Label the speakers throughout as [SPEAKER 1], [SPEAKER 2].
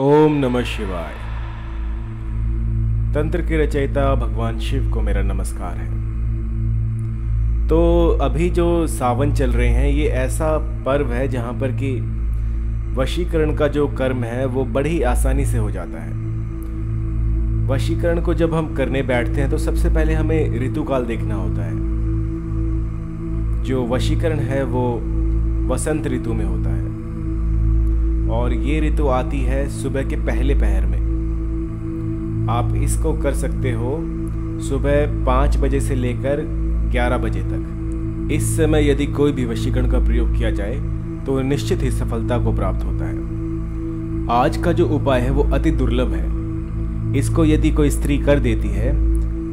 [SPEAKER 1] ओम नमः शिवाय। तंत्र के रचयिता भगवान शिव को मेरा नमस्कार है। तो अभी जो सावन चल रहे हैं, ये ऐसा पर्व है जहाँ पर कि वशीकरण का जो कर्म है, वो बड़ी आसानी से हो जाता है। वशीकरण को जब हम करने बैठते हैं तो सबसे पहले हमें ऋतुकाल देखना होता है। जो वशीकरण है, वो वसंत ऋतु में होता है। और ये ऋतु आती है सुबह के पहले पहर में। आप इसको कर सकते हो सुबह पाँच बजे से लेकर ग्यारह बजे तक। इस समय यदि कोई भी वशीकरण का प्रयोग किया जाए तो निश्चित ही सफलता को प्राप्त होता है। आज का जो उपाय है, वो अति दुर्लभ है। इसको यदि कोई स्त्री कर देती है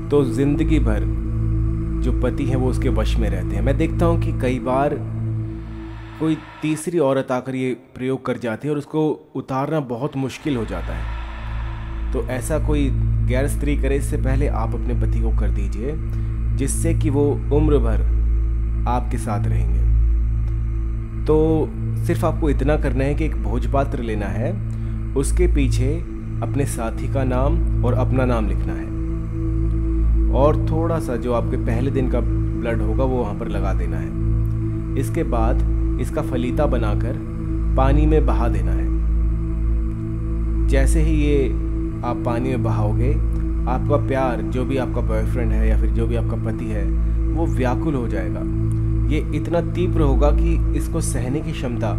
[SPEAKER 1] तो ज़िंदगी भर जो पति हैं, वो उसके वश में रहते हैं। मैं देखता हूँ कि कई बार कोई तीसरी औरत आकर ये प्रयोग कर जाती है और उसको उतारना बहुत मुश्किल हो जाता है। तो ऐसा कोई गैर स्त्री करे, इससे पहले आप अपने पति को कर दीजिए, जिससे कि वो उम्र भर आपके साथ रहेंगे। तो सिर्फ़ आपको इतना करना है कि एक भोजपात्र लेना है, उसके पीछे अपने साथी का नाम और अपना नाम लिखना है। और थोड़ा सा जो आपके पहले दिन का ब्लड होगा, वो वहाँ पर लगा देना है। इसके बाद इसका फलीता बनाकर पानी में बहा देना है। जैसे ही ये आप पानी में बहाओगे, आपका प्यार, जो भी आपका बॉयफ्रेंड है या फिर जो भी आपका पति है, वो व्याकुल हो जाएगा। ये इतना तीव्र होगा कि इसको सहने की क्षमता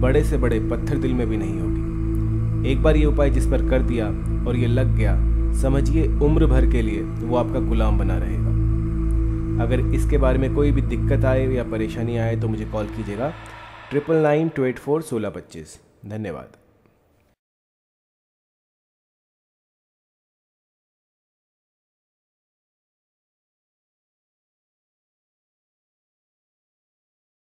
[SPEAKER 1] बड़े से बड़े पत्थर दिल में भी नहीं होगी। एक बार ये उपाय जिस पर कर दिया और ये लग गया, समझिए उम्र भर के लिए वो आपका गुलाम बना रहेगा। अगर इसके बारे में कोई भी दिक्कत आए या परेशानी आए तो मुझे कॉल कीजिएगा। Triple nine two eight four सोलह पच्चीस। धन्यवाद।